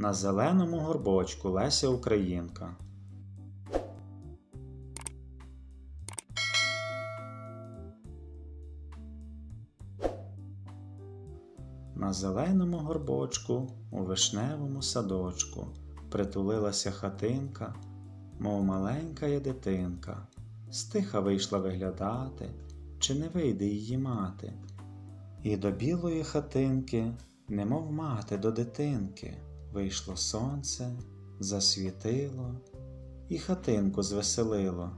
На зеленому горбочку Леся Українка. На зеленому горбочку у вишневому садочку притулилася хатинка, мов маленька є дитинка, стиха вийшла виглядати, чи не вийде її мати. І до білої хатинки, немов мати до дитинки, вийшло сонце, засвітило і хатинку звеселило.